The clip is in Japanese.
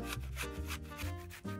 フフフフ。